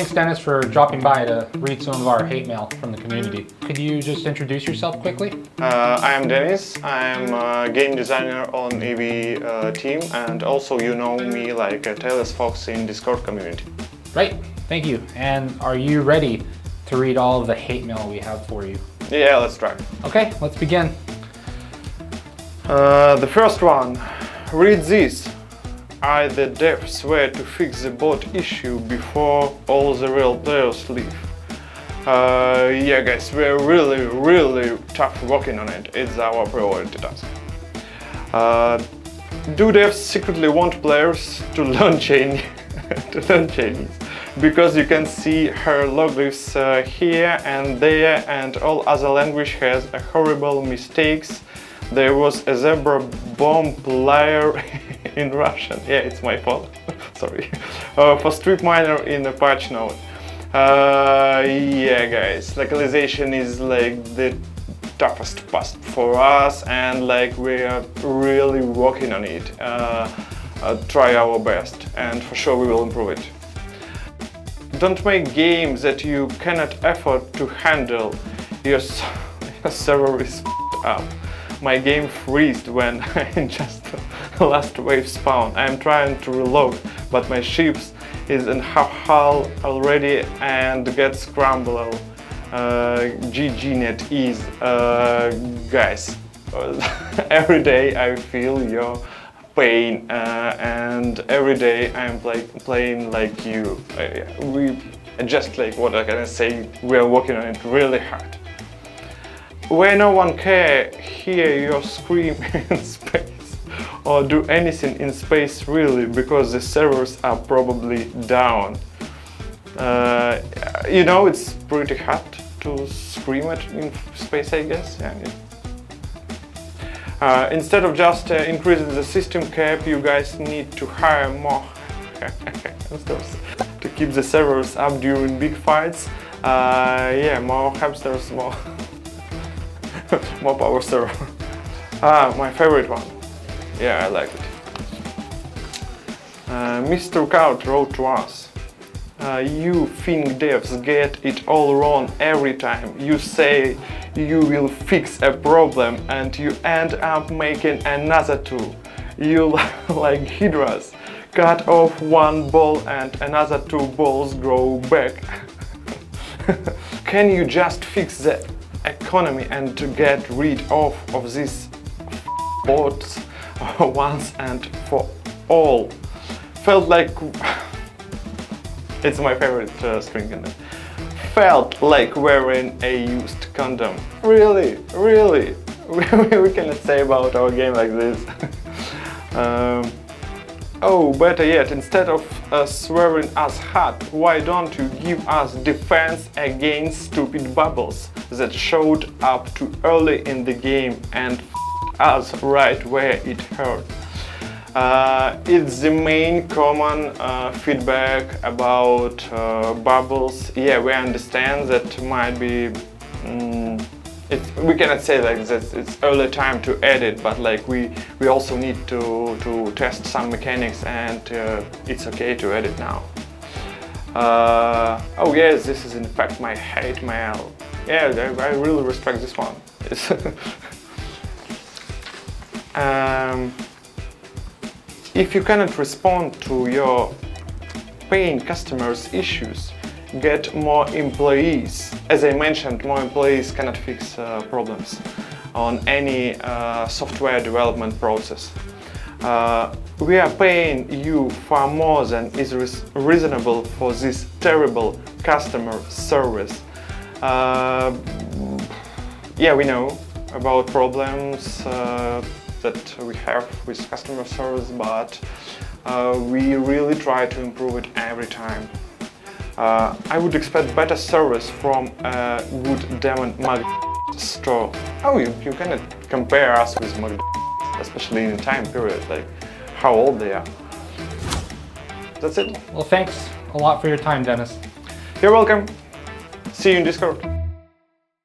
Thanks, Denis, for dropping by to read some of our hate mail from the community. Could you just introduce yourself quickly? Uh, I am Denis. I am a game designer on EVE uh, team, and also you know me like uh, Taylor's Fox in Discord community. Right, thank you. And are you ready to read all of the hate mail we have for you? Yeah, let's try. Okay, let's begin. Uh, the first one. Read this. I, the dev, swear to fix the bot issue before all the real players leave. Uh, yeah guys, we're really, really tough working on it. It's our priority task. Uh, do devs secretly want players to learn Chinese? to learn Chinese? Because you can see hieroglyphs uh, here and there and all other language has horrible mistakes. There was a zebra bomb player in Russian. Yeah, it's my fault. Sorry. Uh, for strip miner in a patch note. Uh, yeah, guys, localization is like the toughest part for us, and like we are really working on it. Uh, uh, try our best, and for sure we will improve it. Don't make games that you cannot afford to handle. Your, your server is up. My game freezed when I just last wave spawn. I'm trying to reload, but my ships is in half hull already and get scrambled. Uh, GG net is, uh, guys, every day I feel your pain uh, and every day I'm play, playing like you. Uh, we just like what I can say, we are working on it really hard. Where no one can hear your scream in space or do anything in space really because the servers are probably down. Uh, you know, it's pretty hard to scream it in space, I guess. Yeah, yeah. Uh, instead of just uh, increasing the system cap, you guys need to hire more hamsters to keep the servers up during big fights. Uh, yeah, more hamsters, more more power server. Ah, my favorite one. Yeah, I like it. Uh, Mr. Kaut wrote to us. Uh, you think devs get it all wrong every time. You say you will fix a problem and you end up making another two. You like hydras. Cut off one ball and another two balls grow back. Can you just fix the economy and to get rid of, of these bots once and for all? Felt like it's my favorite uh, string in it. Felt like wearing a used condom. Really, really. we cannot say about our game like this. um, oh, better yet, instead of uh, swearing us hard, why don't you give us defense against stupid bubbles that showed up too early in the game and us right where it hurt? Uh, it's the main common uh, feedback about uh, bubbles. Yeah, we understand that might be. We cannot say like that it's early time to edit, but like we we also need to to test some mechanics, and uh, it's okay to edit now. Uh, oh yes, this is in fact my hate mail. Yeah, I, I really respect this one. um, if you cannot respond to your paying customers' issues, get more employees. As I mentioned, more employees cannot fix uh, problems on any uh, software development process. Uh, we are paying you far more than is reasonable for this terrible customer service. Uh, yeah, we know about problems uh, that we have with customer service, but uh, we really try to improve it every time. Uh, I would expect better service from a good Demon Mag store. Oh, you, you cannot compare us with Mag especially in time period, like how old they are. That's it. Well, thanks a lot for your time, Denis. You're welcome. See you in Discord.